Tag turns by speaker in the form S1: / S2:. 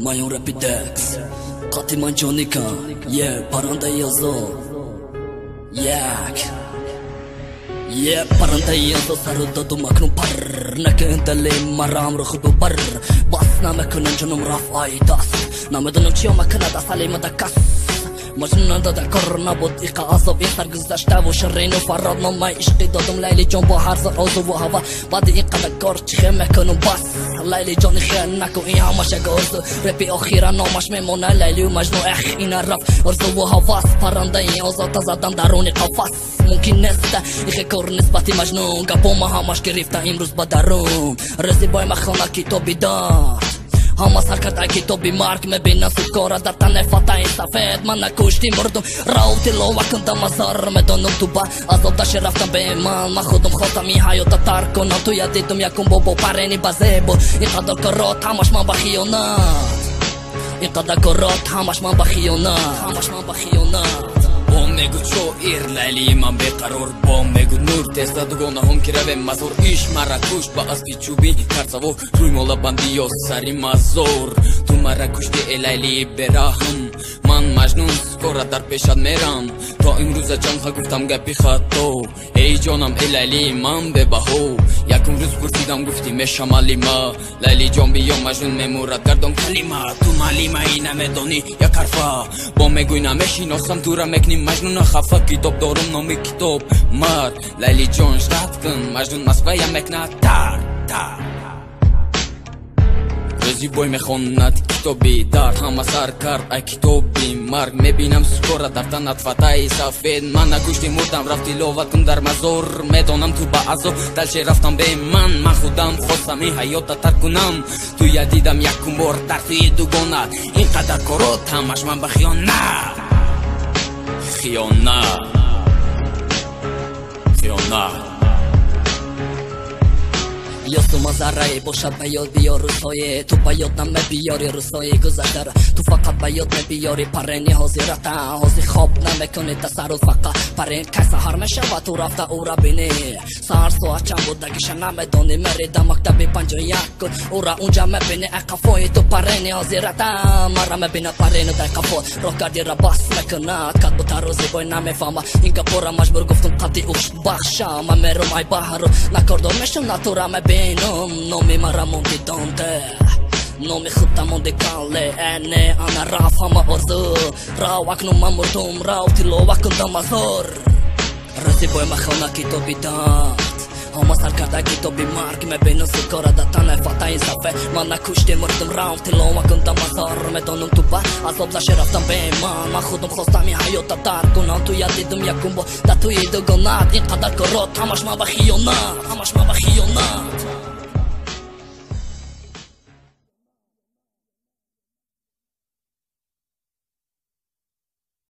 S1: Mayon Rapidex. Katiman Jonika Yeah, paranda yazo Yak. Yeah, paranda yazo sarıda dumak par. Nekin delim maram ruhu par. Bas namekin öncünüm raf aydas Namedin öncüyama kına da маҷнунанда дар кор набуд. Иқа азоби саргузаштаву ширину фароднома ишқи додум. Лайлиҷон бо ҳар зор озуву ҳава. Баъди ин қадар кор чихе мекунум? Бас! Лайлиҷони хе накун ин ҳамашага орзу. Репи охира номаш мемона. Лайлию маҷну эх ина раф орзуву ҳавас. Паррандаи озода задан даруни қафас. Мумкин неста ихе кор нисбати маҷнун гапома ҳамаш гирифта. Имрӯз ба дарун. Резибои махона китобидан ҳама сар карда китоби марг мебинам сукора дар тане фатаи сафед. Ман накушти мурдум раути лова кунда мазар медонум. Ту ба азобдаше рафтам беман ман. Худум хостам ин ҳаёта тарк кунам. Ту я дидум якум бобо парени ба зебо ин қадар корот ҳамаш ман ба хиёнат ин қадар корот ҳамаш ман ба хиёнат ҳамаш ман ба хиёнат نگو چو ایرلالی من به قرار با مگو نور تستا دوگانه هم که روی مزور ایش مرا کش با از پیچوبی ترسوار توی مولا بندی یا سری مزور تو مرا کشتی الالی براهم ман маҷнун скора дар пешат мерам. То имрӯза ҷанҳа гуфтам гапи хато эй ҷонам элайли ман бебаҳо якум рӯз пурсидам гуфтӣ мешамали ма лайли ҷон биё маҷнун мемурад гардон калима. Ту малимаи намедонӣ як ҳарфа. Бо мегӯй намешиносам дура мекунӣ маҷнуна хафа китоб дорум номи китоб. Мард лайли ҷон шат кун. Маҷнун москвая мекунад тар тар зибой мехонад китоби дард ҳама сар кард ай китоби марг мебинам скора дар танат фатаи сафед ман нагӯшти мурдам рафти ловат кун дар мазор медонам ту ба азо далче рафтам бе ман ман худам хостам ин ҳаёта тар кунам ту я дидам якум бор дар туи дугона ин қадар корот ҳамаш ман ба یاد ما ذره باشد به یاد بیار روزهای تو به یاد نمه بیاری روزهای گذشته تو فقط به یاد نمی بیاری پرنی حاضرت حاضر خواب намекунӣ тасарруф фақат парен кай саҳар мешавад ту рафта ӯра бинӣ саҳар соат чанд будагиша намедонӣ мери да мактаби панҷо як ӯра унҷа мебинӣ ай қафои ту парени ҳозирата мара мебина парену дай қафо. Роҳ гардира бас мекунад катбутару зебой намефаҳма. Ин гапора маҷбур гуфтум қати ушбахша ман мерум ай баҳру. Накордор мешуна тура мебин nom nomi mara donte nomi khutta monti kalle ene ana raf hama ordu raw aknu mamurdum raw tilo wakun damazor rasi boy makhona kitobi dat ҳама сар карда китоби марг. Мебинам сикора да тане фатаи сафе. Ман накушти мурдум рав тилова кунда мазор медонум ту ба азоб заше рафтам беман ман. Худум хостам ин ҳаёта тар кунам ту я дидум якум бо. Да туи дугонат ин қадар корот ҳамаш ман ба хиёнат ҳамаш ман ба хиёнат